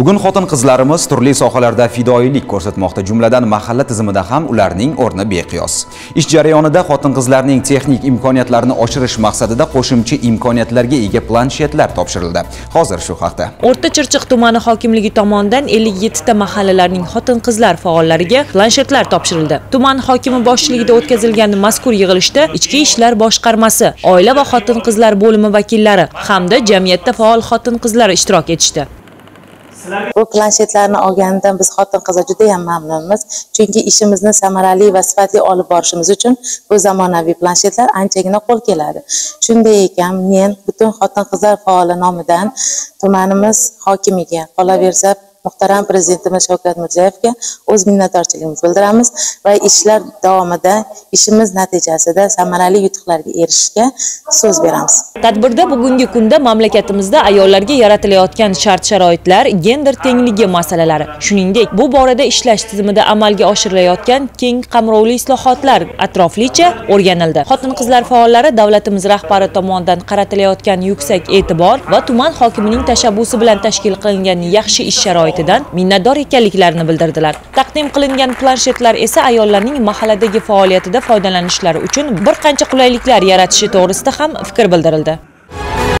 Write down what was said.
Bugun xotin-qizlarimiz turli sohalarda fidoyilik ko'rsatmoqda, jumladan mahalla tizimida ham ularning o'rni beqiyos. Ish jarayonida xotin-qizlarning texnik imkoniyatlarini oshirish maqsadida qo'shimcha imkoniyatlarga ega planshetlar topshirildi. Hozir shu haqda. O'rta Chirchiq tumani hokimligi tomonidan 57 ta mahallalarning xotin-qizlar faollariga planshetlar topshirildi. Tuman hokimi boshchiligida o'tkazilgan mazkur yig'ilishda Ichki ishlar boshqarmasi, oila va xotin-qizlar bo'limi vakillari hamda jamiyatda faol xotin-qizlar ishtirok etishdi. Bu planshetlarni olganidan biz xotin-qizlar juda mamnunmiz. Chunki ishimizni samarali va sifatli olib borishimiz uchun bu zamonaviy planshetlar anchagina qo'l keladi. Shunday ekan, men butun xotin-qizlar faoli nomidan tumanimiz hokimiga, qolaversa muhtaram prezidentimiz Shavkat Mirziyoyevga o'z minnatdorchiligimizni bildiramiz va ishlar davomida ishimiz natijasida samarali yutuqlarga erishishga so'z beramiz. Tadbirda bugungi kunda mamlakatimizda ayollarga yaratilayotgan shart-sharoitlar, gender tengligi masalalari, shuningdek, bu borada ishlash tizimida amalga oshirilayotgan keng qamrovli islohotlar atroflicha o'rganildi. Xotin-qizlar faollari davlatimiz rahbari tomonidan qaratilayotgan yuksak e'tibor va tuman hokimining tashabbusi bilan tashkil qilingan yaxshi ish sharoiti sharoitidan minnatdor ekanliklarini bildirdilar. Taqdim qilingan planshetlar esa ayollarning mahalladagi faoliyatida foydalanishlari uchun bir qancha qulayliklar yaratishi to'g'risida ham fikr bildirildi.